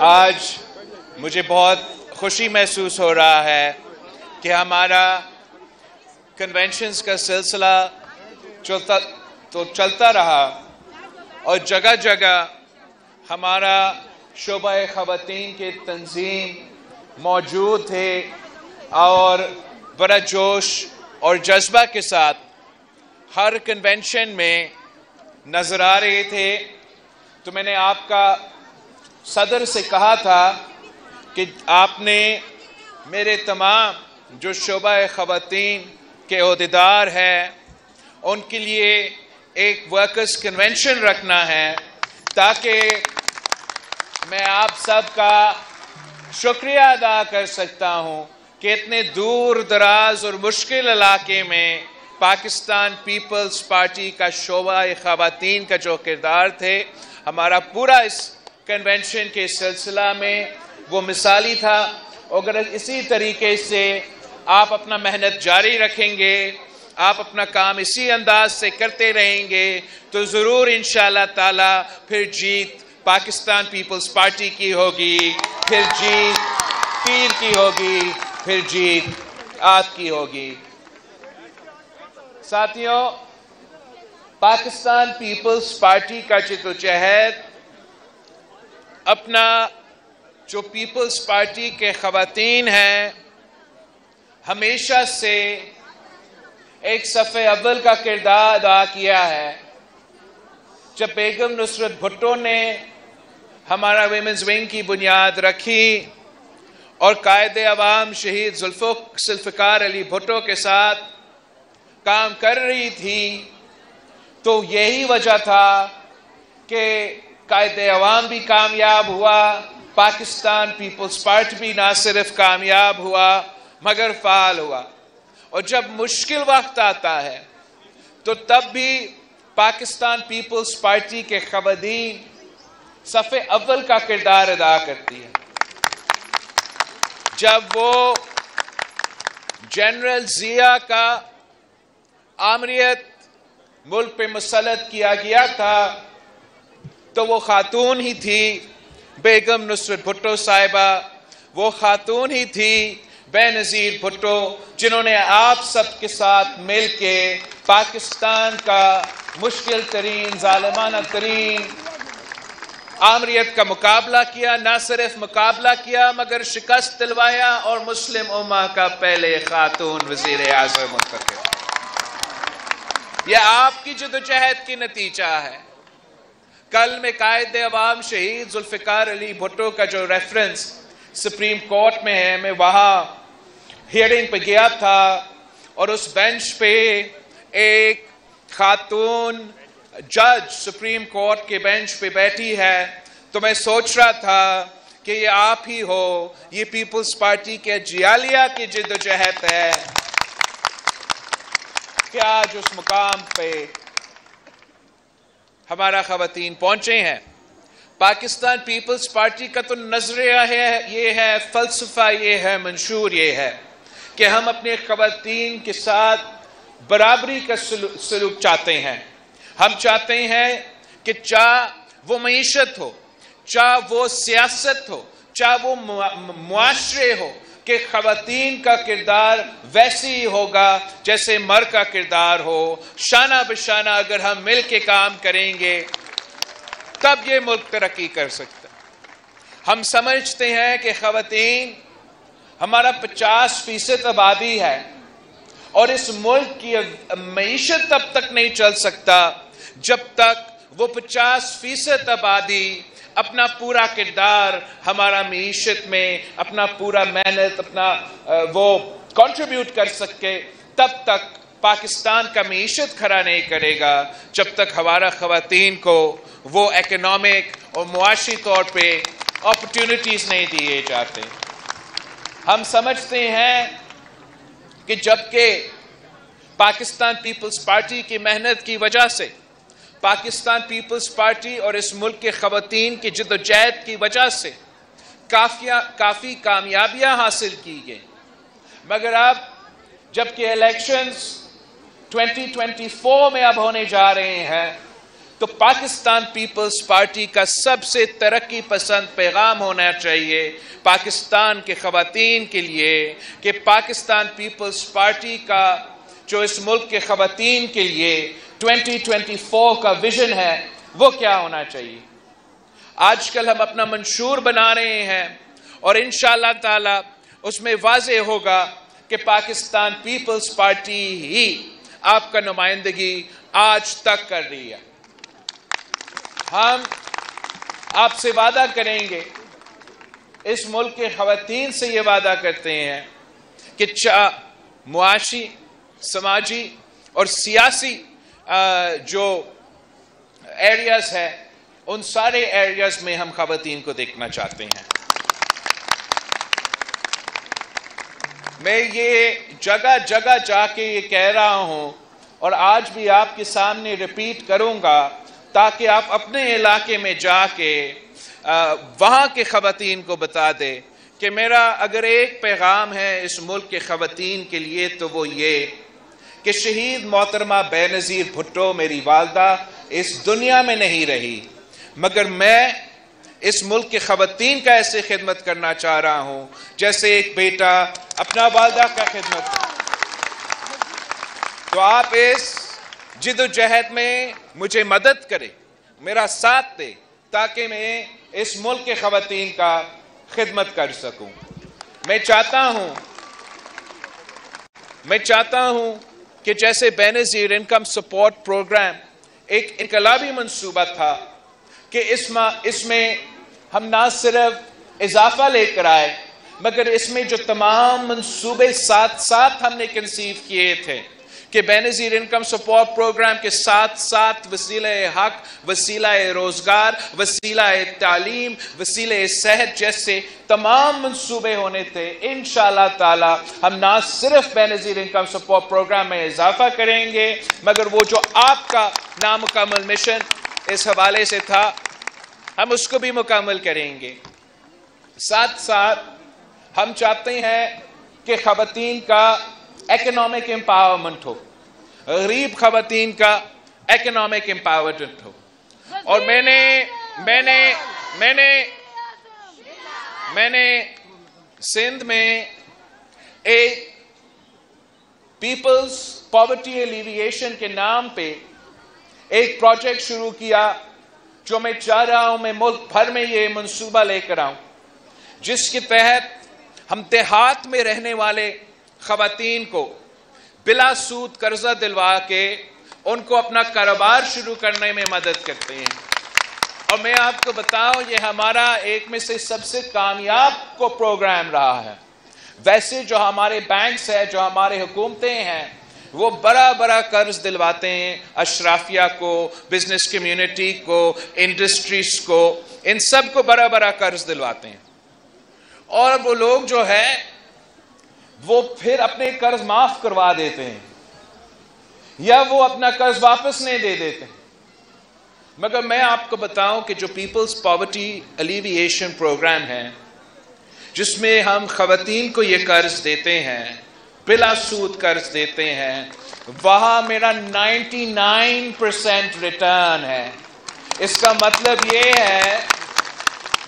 आज मुझे बहुत खुशी महसूस हो रहा है कि हमारा कन्वेंशंस का सिलसिला चलता तो चलता रहा और जगह जगह हमारा शोबा ख़वातीन के तंजीम मौजूद थे और बड़ा जोश और जज्बा के साथ हर कन्वेंशन में नज़र आ रहे थे। तो मैंने आपका सदर से कहा था कि आपने मेरे तमाम जो शोबा ख़वातीन के अहदेदार हैं, उनके लिए एक वर्कर्स कन्वेंशन रखना है, ताकि मैं आप सबका शुक्रिया अदा कर सकता हूँ कि इतने दूर दराज और मुश्किल इलाके में पाकिस्तान पीपल्स पार्टी का शोबा खातन का जो किरदार थे, हमारा पूरा इस कन्वेंशन के सिलसिला में वो मिसाली था। अगर इसी तरीके से आप अपना मेहनत जारी रखेंगे, आप अपना काम इसी अंदाज से करते रहेंगे तो ज़रूर इन ताला फिर जीत पाकिस्तान पीपल्स पार्टी की होगी, फिर जीत पीर की होगी, फिर जीत आपकी होगी। साथियों, पाकिस्तान पीपल्स पार्टी का जितोजहद अपना जो पीपल्स पार्टी के खातन हैं, हमेशा से एक सफ़े अव्वल का किरदार अदा किया है। जब बेगम नुसरत भुट्टो ने हमारा वेमेंस विंग की बुनियाद रखी और कायद अवाम शहीद जुल्फ़ार अली भुट्टो के साथ काम कर रही थी तो यही वजह था कि कायद अवाम भी कामयाब हुआ, पाकिस्तान पीपल्स पार्टी भी ना सिर्फ़ कामयाब हुआ, मगर फाल हुआ। और जब मुश्किल वक्त आता है तो तब भी पाकिस्तान पीपल्स पार्टी के खवदीन सफ़े अव्वल का किरदार अदा करती है। जब वो जनरल जिया का आमरीत मुल्क पे मुसलत किया गया था तो वो खातून ही थी, बेगम नुसरत भुट्टो साहिबा। वो खातून ही थी, बेनज़ीर भुट्टो, जिन्होंने आप सब के साथ मिल के पाकिस्तान का मुश्किल तरीन ालमाना तरीन आमरीत का मुकाबला किया, ना सिर्फ़ मुकाबला किया, मगर शिकस्त दिलवाया और मुस्लिम उमा का पहले खातून वज़ीर आज़म मुंतब यह आपकी जदोजहद की नतीजा है। कल में कायद अवाम शहीद जुल्फ़िकार अली भुट्टो का जो रेफरेंस सुप्रीम कोर्ट में है, मैं वहाँ हियरिंग पे गया था और उस बेंच पे एक खातून जज सुप्रीम कोर्ट के बेंच पे बैठी है। तो मैं सोच रहा था कि ये आप ही हो, ये पीपल्स पार्टी के जियालिया की जिदोजहद है। कि आज उस मुकाम पे हमारा खातन पहुँचे हैं? पाकिस्तान पीपल्स पार्टी का तो नज़रिया है, ये है, फलसफा ये है, मंशूर ये है कि हम अपने खातन के साथ बराबरी का सलूक चाहते हैं। हम चाहते हैं कि चाह वो मीशत हो चाह वो सियासत हो चाह वो मुआरे हो कि खातन का किरदार वैसे ही होगा जैसे मर का किरदार हो। शाना बशाना अगर हम मिल के काम करेंगे, तब ये मुल्क तरक्की कर सकता हम समझते हैं कि खातन हमारा पचास फ़ीसद आबादी है और इस मुल्क की मीशत तब तक नहीं चल सकता जब तक वो पचास फ़ीसद आबादी अपना पूरा किरदार हमारा मीशत में, अपना पूरा मेहनत, अपना वो कंट्रीब्यूट कर सके, तब तक पाकिस्तान का मीशत खड़ा नहीं करेगा, जब तक हमारा खातन को वो इकोनॉमिक और मुआशी तौर पे अपॉर्चुनिटीज़ नहीं दिए जाते। हम समझते हैं कि जबकि पाकिस्तान पीपल्स पार्टी की मेहनत की वजह से पाकिस्तान पीपल्स पार्टी और इस मुल्क के खातन की जदोजहद की वजह से काफिया, काफ़ी कामयाबियाँ हासिल की गई। मगर अब, जबकि इलेक्शंस 2024 में अब होने जा रहे हैं तो पाकिस्तान पीपल्स पार्टी का सबसे तरक्की पसंद पैगाम होना चाहिए पाकिस्तान के खातन के लिए कि पाकिस्तान पीपल्स पार्टी का, जो इस मुल्क के खातन के लिए 2024 का विजन है, वो क्या होना चाहिए? आजकल हम अपना मंशूर बना रहे हैं और इन ताला उसमें वाज होगा कि पाकिस्तान पीपल्स पार्टी ही आपका नुमाइंदगी आज तक कर रही है। हम आपसे वादा करेंगे, इस मुल्क के खातन से ये वादा करते हैं कि मुआशी, समाजी और सियासी जो एरियाज़ है, उन सारे एरियाज़ में हम खातन को देखना चाहते हैं। मैं ये जगह जगह जाके ये कह रहा हूँ, और आज भी आपके सामने रिपीट करूँगा, ताकि आप अपने इलाके में जाके वहाँ के ख़वान को बता दे कि मेरा अगर एक पैगाम है इस मुल्क के ख़वान के लिए तो वो ये कि शहीद मोहतरमा बेनज़ीर भुट्टो मेरी वालदा इस दुनिया में नहीं रही, मगर मैं इस मुल्क की ख़वान का ऐसे खिदमत करना चाह रहा हूँ, जैसे एक बेटा अपना वालदा का खिदमत तो आप इस जिदोजहद में मुझे मदद करे, मेरा साथ दे, ताकि मैं इस मुल्क के खातन का खिदमत कर सकूँ। मैं चाहता हूँ, मैं चाहता हूँ कि जैसे बेनजीर इनकम सपोर्ट प्रोग्राम एक इनकलाबी मनसूबा था कि इसमें इसमें हम ना सिर्फ़ इजाफा लेकर आए, मगर इसमें जो तमाम मनसूबे साथ साथ हमने कंसीव किए थे। कि बेनजीर इनकम सपोर्ट प्रोग्राम के साथ साथ वसीला हक, वसीला रोज़गार, वसीला तालीम, वसीले सेहत जैसे तमाम मनसूबे होने थे। इन ताला हम ना सिर्फ़ बेनजीर इनकम सपोर्ट प्रोग्राम में इजाफा करेंगे, मगर वो जो आपका नामुकमल मिशन इस हवाले से था, हम उसको भी मुकम्मल करेंगे। साथ साथ हम चाहते हैं कि खातन का इकोनॉमिक एम्पावरमेंट हो गरीब खातन का इकोनॉमिक एम्पावरमेंट हो और मैंने मैंने मैंने मैंने सिंध में एक पीपल्स पॉवर्टी एलिविएशन के नाम पे एक प्रोजेक्ट शुरू किया जो मैं चाह रहा हूँ मैं मुल्क भर में ये मंसूबा लेकर आऊँ जिसके तहत हम देहात में रहने वाले खातन को बिला सूद कर्जा दिलवा के उनको अपना कारोबार शुरू करने में मदद करते हैं। और मैं आपको बताऊँ, ये हमारा एक में से सबसे कामयाब को प्रोग्राम रहा है। वैसे जो हमारे बैंक्स है, जो हमारे हुकूमतें हैं, वो बड़ा बड़ा कर्ज दिलवाते हैं अशराफिया को, बिज़नेस कम्युनिटी को, इंडस्ट्रीज़ को, इन सबको बड़ा बड़ा कर्ज दिलवाते हैं। और वो लोग जो है वो फिर अपने कर्ज माफ़ करवा देते हैं। या वो अपना कर्ज वापस नहीं दे देते। मगर मैं आपको बताऊँ कि जो पीपल्स पॉवर्टी अलीविएशन प्रोग्राम है, जिसमें हम खातन को ये कर्ज देते हैं, बिला सूद कर्ज देते हैं, वहाँ मेरा 99 परसेंट रिटर्न है। इसका मतलब ये है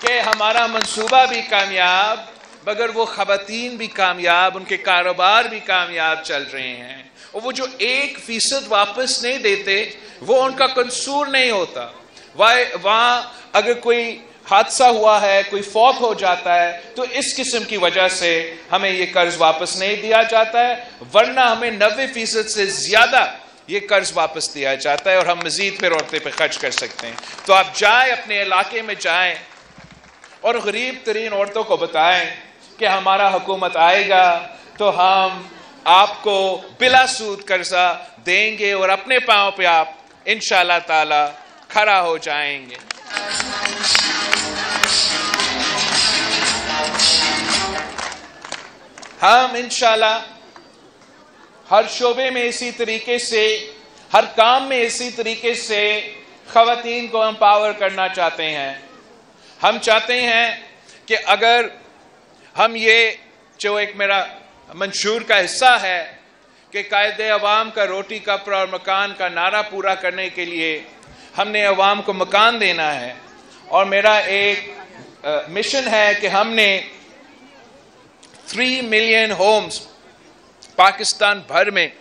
कि हमारा मंसूबा भी कामयाब मगर वो खातन भी कामयाब, उनके कारोबार भी कामयाब चल रहे हैं। और वो जो एक फ़ीसद वापस नहीं देते, वो उनका कंसूर नहीं होता। वहाँ अगर कोई हादसा हुआ है, कोई फौत हो जाता है तो इस किस्म की वजह से हमें ये कर्ज वापस नहीं दिया जाता है, वरना हमें नब्बे फ़ीसद से ज़्यादा ये कर्ज वापस दिया जाता है, और हम मजीद फिर औरतें पर खर्च कर सकते हैं। तो आप जाए, अपने इलाके में जाएँ, और गरीब तरीन औरतों को बताएँ कि हमारा हुकूमत आएगा तो हम आपको बिला सूद कर्जा देंगे और अपने पाँव पे आप इन ताला खड़ा हो जाएँगे। हम इनशाला हर शोबे में इसी तरीके से, हर काम में इसी तरीके से खातन को एम्पावर करना चाहते हैं। हम चाहते हैं कि अगर हम ये जो एक मेरा मंशूर का हिस्सा है कि कायदे अवाम का रोटी कपड़ा और मकान का नारा पूरा करने के लिए हमने अवाम को मकान देना है और मेरा एक आ, मिशन है कि हमने थ्री मिलियन होम्स पाकिस्तान भर में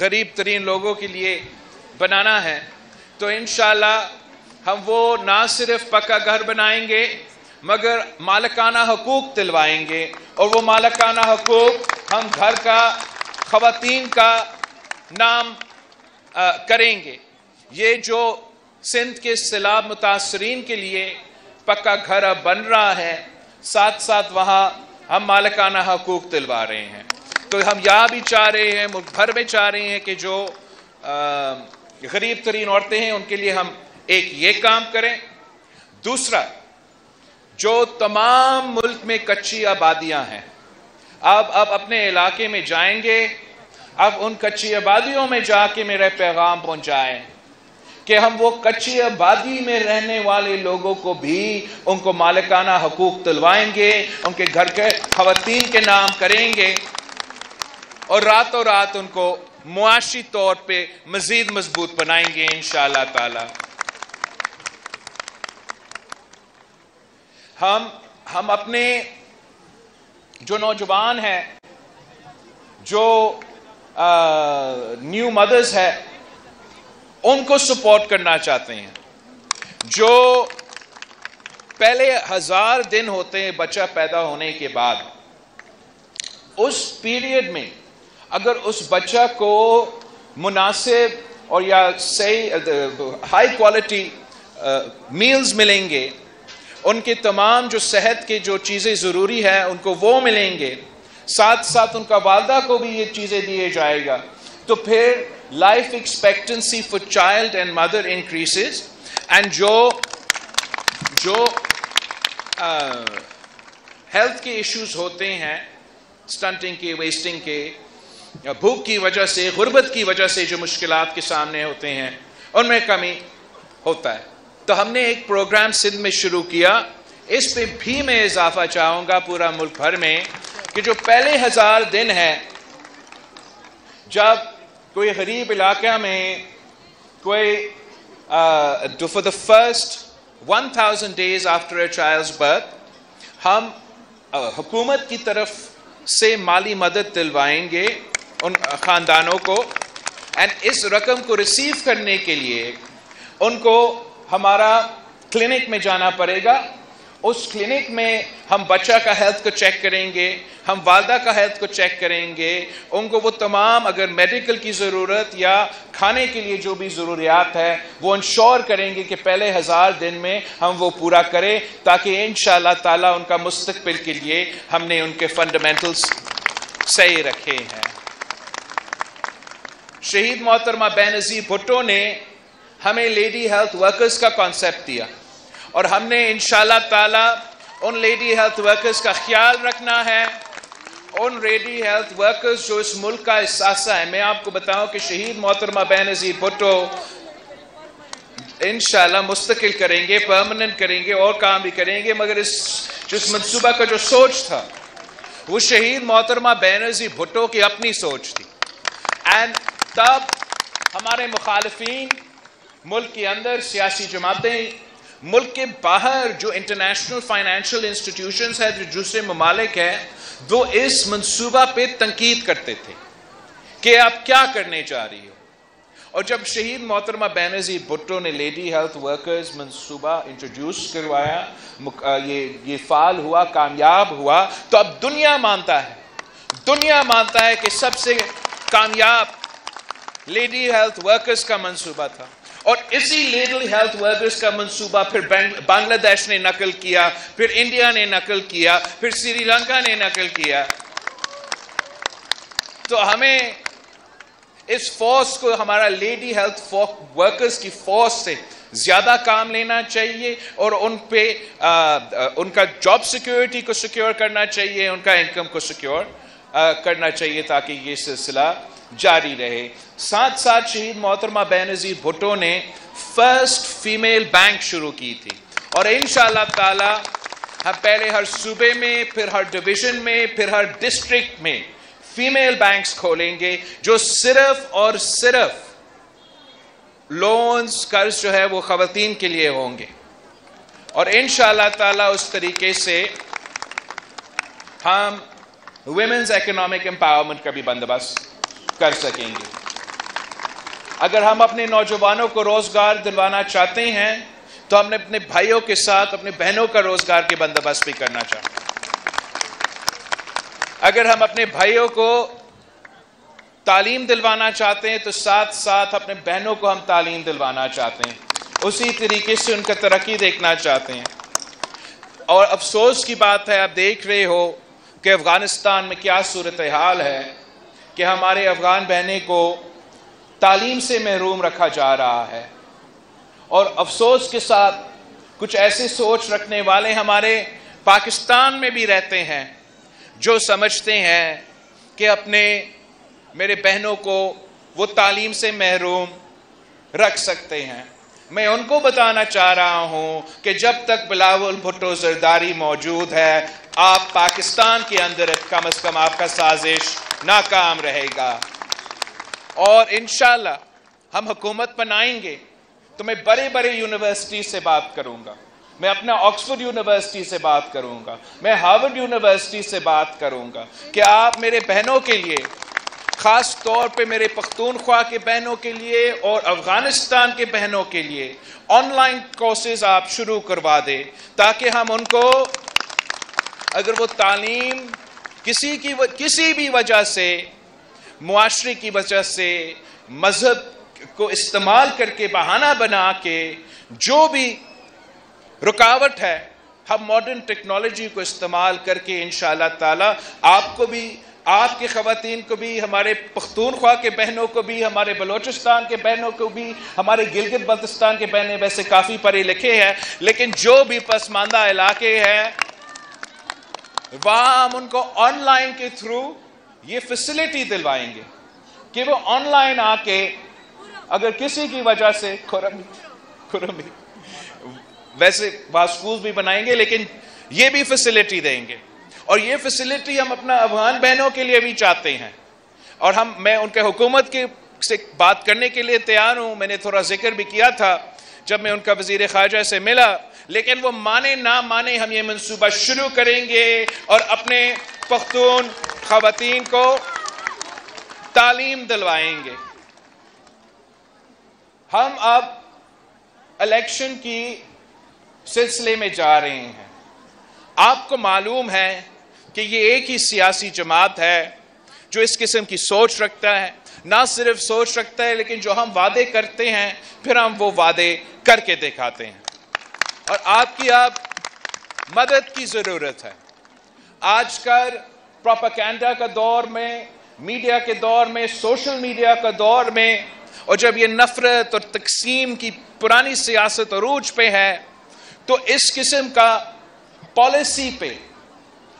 गरीब तरीन लोगों के लिए बनाना है। तो इन हम वो ना सिर्फ़ पक्का घर बनाएँगे मगर मालकाना हकूक दिलवाएँगे और वो मालकाना हकूक हम घर का खातन का नाम आ, करेंगे। ये जो सिंध के सैलाब मुतासरीन के लिए पक्का घर अब बन रहा है साथ साथ वहाँ हम मालकाना हकूक दिलवा रहे हैं। तो हम यहाँ भी चाह रहे हैं मुल्क भर में चाह रहे हैं कि जो गरीब तरीन औरतें हैं उनके लिए हम एक ये काम करें। दूसरा जो तमाम मुल्क में कच्ची आबादियाँ हैं। अब अब अपने इलाके में जाएँगे, अब उन कच्ची आबादियों में जाके मेरा पैगाम पहुंचाएँ कि हम वो कच्ची आबादी में रहने वाले लोगों को भी उनको मालिकाना हकूक दिलवाएँगे, उनके घर के खवतिन के नाम करेंगे और रातों रात उनको मुआशी तौर पर मजीद मज़बूत बनाएँगे इन ताला। हम हम अपने जो नौजवान हैं, जो न्यू मदर्स है, उनको सपोर्ट करना चाहते हैं। जो पहले हज़ार दिन होते हैं, बच्चा पैदा होने के बाद, उस पीरियड में अगर उस बच्चा को मुनासिब और या सही हाई क्वालिटी मील्स मिलेंगे उनके तमाम जो सेहत के जो चीज़ें ज़रूरी हैं, उनको वो मिलेंगे। साथ साथ उनका वालदा को भी ये चीज़ें दिए जाएगा। तो फिर life expectancy for child and mother increases and जो जो हेल्थ के इश्यूज़ होते हैं स्टंटिंग के वेस्टिंग के भूख की वजह से, गुर्बत की वजह से जो मुश्किल के सामने होते हैं, उनमें कमी होता है। तो हमने एक प्रोग्राम सिंध में शुरू किया। इस पे भी मैं इजाफा चाहूँगा पूरा मुल्क भर में कि जो पहले हज़ार दिन है, जब कोई गरीब इलाके में कोई for the first one thousand days after a child birth हम हुकूमत की तरफ़ से माली मदद दिलवाएँगे उन ख़ानदानों को। एंड इस रकम को रिसीव करने के लिए उनको हमारा क्लिनिक में जाना पड़ेगा। उस क्लिनिक में हम बच्चा का हेल्थ को चेक करेंगे, हम वालदा का हेल्थ को चेक करेंगे। उनको वो तमाम अगर मेडिकल की ज़रूरत या खाने के लिए जो भी ज़रूरियात है, वो इंश्योर करेंगे कि पहले हज़ार दिन में हम वो पूरा करें, ताकि इन ताला उनका मुस्तबिल के लिए हमने उनके फंडामेंटल्स सही रखे हैं। शहीद मोहतरमा बेनज़ीर भुट्टो ने हमें लेडी हेल्थ वर्कर्स का कॉन्सेप्ट दिया। और हमने इन ताला उन लेडी हेल्थ वर्कर्स का ख्याल रखना है। उन लेडी हेल्थ वर्कर्स जो इस मुल्क का एहसासा है। मैं आपको बताऊँ कि शहीद मोहतरमा बेनजीर भुट्टो इनशाला मुस्तकिल करेंगे परमानेंट करेंगे और काम भी करेंगे, मगर इस, जिस मनसूबा का जो सोच था, वो शहीद मोहतरमा बेनजी भुट्टो की अपनी सोच थी। एंड तब हमारे मुखालफी मुल्क के अंदर सियासी जमातें, मुल्क के बाहर जो इंटरनेशनल फाइनेंशियल इंस्टीट्यूशंस है, जो दूसरे ममालिक है, वो इस मंसूबा पे तनकीद करते थे कि आप क्या करने जा रही हो। और जब शहीद मोहतरमा बेनजीर भुट्टो ने लेडी हेल्थ वर्कर्स मंसूबा इंट्रोड्यूस करवाया ये ये फाल हुआ, कामयाब हुआ तो अब दुनिया मानता है, दुनिया मानता है कि सबसे कामयाब लेडी हेल्थ वर्कर्स का मंसूबा था। और इसी लेडी हेल्थ वर्कर्स का मंसूबा फिर बांग्लादेश ने नकल किया फिर इंडिया ने नकल किया फिर श्रीलंका ने नकल किया। तो हमें इस फोर्स को हमारा लेडी हेल्थ वर्कर्स की फोर्स से ज़्यादा काम लेना चाहिए और उन पे आ, उनका जॉब सिक्योरिटी को सिक्योर करना चाहिए उनका इनकम को सिक्योर करना चाहिए ताकि ये सिलसिला जारी रहे। साथ साथ शहीद मोहतरमा बेनजीर भुट्टो ने फ़र्स्ट फीमेल बैंक शुरू की थी। और इन ताला हम पहले हर सूबे में, फिर हर डिवीज़न में, फिर हर डिस्ट्रिक्ट में फीमेल बैंक्स खोलेंगे, जो सिर्फ़ और सिर्फ़ लोन्स कर्ज जो है वो ख़वातीन के लिए होंगे। और इन ताला उस तरीके से हम वुमेन्स इकोनॉमिक एम्पावरमेंट का भी बंदोबस्त कर सकेंगे। अगर हम अपने नौजवानों को रोज़गार दिलवाना चाहते हैं तो हमने अपने भाइयों के साथ, अपने बहनों का रोज़गार के बंदोबस्त भी करना चाहते हैं। अगर हम अपने भाइयों को तालीम दिलवाना चाहते हैं तो साथ साथ अपने बहनों को हम तालीम दिलवाना चाहते हैं। उसी तरीके से उनका तरक्की देखना चाहते हैं। और अफसोस की बात है, आप देख रहे हो कि अफ़गानिस्तान में क्या सूरत हाल है। कि हमारे अफ़गान बहने को तालीम से महरूम रखा जा रहा है। और अफसोस के साथ कुछ ऐसे सोच रखने वाले हमारे पाकिस्तान में भी रहते हैं, जो समझते हैं कि अपने मेरे बहनों को वो तालीम से महरूम रख सकते हैं। मैं उनको बताना चाह रहा हूँ कि जब तक बिलावल भुट्टो जरदारी मौजूद है, आप पाकिस्तान के अंदर कम अज कम आपका साजिश नाकाम रहेगा। और इन हम हुकूमत बनाएँगे। तो मैं बड़े बड़े यूनिवर्सिटी से बात करूँगा। मैं अपना ऑक्सफोर्ड यूनिवर्सिटी से बात करूँगा। मैं हार्वर्ड यूनिवर्सिटी से बात करूँगा कि आप मेरे बहनों के लिए ख़ास तौर पे मेरे पख्तूनख्वा के बहनों के लिए और अफ़गानिस्तान के बहनों के लिए ऑनलाइन कोर्सेज आप शुरू करवा दें, ताकि हम उनको, अगर वो तालीम किसी की किसी भी वजह से, मुआशरे की वजह से, मज़हब को इस्तेमाल करके बहाना बना के जो भी रुकावट है, हम मॉडर्न टेक्नोलॉजी को इस्तेमाल करके इन ताला आपको भी आपकी खातन को भी, हमारे पख्तूनख्वा के बहनों को भी, हमारे बलोचिस्तान के बहनों को भी, हमारे गिलगित बल्तिस्तान के बहनें वैसे काफ़ी पढ़े लिखे हैं, लेकिन जो भी पसमानदा इलाके हैं वहाँ हम उनको ऑनलाइन के थ्रू ये फैसिलिटी दिलवाएँगे कि वो ऑनलाइन आके अगर किसी की वजह से, खुरमी खुरमी, वैसे वहाँ स्कूल भी बनाएँगे, लेकिन ये भी फैसिलिटी देंगे। और ये फैसिलिटी हम अपना अफगान बहनों के लिए भी चाहते हैं। और हम, मैं उनके हुकूमत के, से बात करने के लिए तैयार हूँ। मैंने थोड़ा ज़िक्र भी किया था जब मैं उनका वज़ीर खारजा से मिला। लेकिन वो माने ना माने हम ये मनसूबा शुरू करेंगे और अपने पख्तून खातन को तालीम दिलवाएँगे। हम अब इलेक्शन की सिलसिले में जा रहे हैं। आपको मालूम है कि ये एक ही सियासी जमात है जो इस किस्म की सोच रखता है। ना सिर्फ़ सोच रखता है, लेकिन जो हम वादे करते हैं, फिर हम वो वादे करके दिखाते हैं। और आपकी आप मदद की ज़रूरत है। आजकल प्रोपाकेंडा का दौर में, मीडिया के दौर में, सोशल मीडिया का दौर में, और जब ये नफरत और तकसीम की पुरानी सियासत अरूज पे है तो इस किस्म का पॉलिसी पे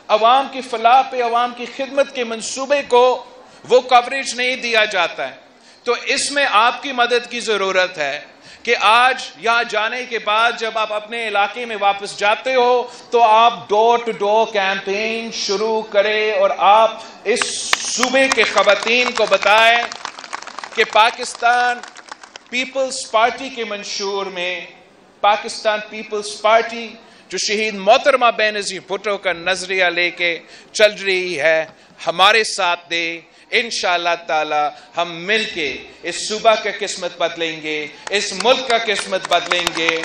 अवाम की फलाह पे, अवाम की खिदमत के मंसूबे को वो कवरेज नहीं दिया जाता है। तो इसमें आपकी मदद की ज़रूरत है कि आज यहाँ जाने के बाद जब आप अपने इलाके में वापस जाते हो तो आप डोर टू डोर कैंपेन शुरू करें और आप इस सूबे के खवतिन को बताएँ कि पाकिस्तान पीपल्स पार्टी के मंशूर में, पाकिस्तान पीपल्स पार्टी जो शहीद मोहतरमा बेनजी भुट्टो का नज़रिया लेके चल रही है, हमारे साथ दे इन ताला हम मिल के इस सूबा का किस्मत बदलेंगे, इस मुल्क का किस्मत बदलेंगे।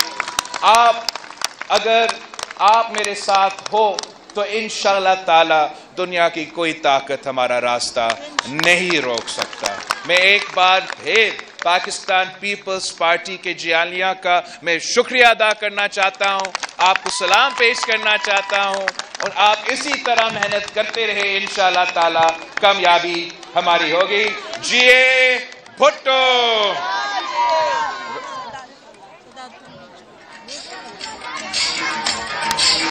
आप अगर आप मेरे साथ हो तो इन ताला दुनिया की कोई ताकत हमारा रास्ता नहीं रोक सकता। मैं एक बार फिर पाकिस्तान पीपल्स पार्टी के जियालिया का मैं शुक्रिया अदा करना चाहता हूँ, आपको सलाम पेश करना चाहता हूँ और आप इसी तरह मेहनत करते रहे इन ताला कामयाबी हमारी होगी जिए भुट्टो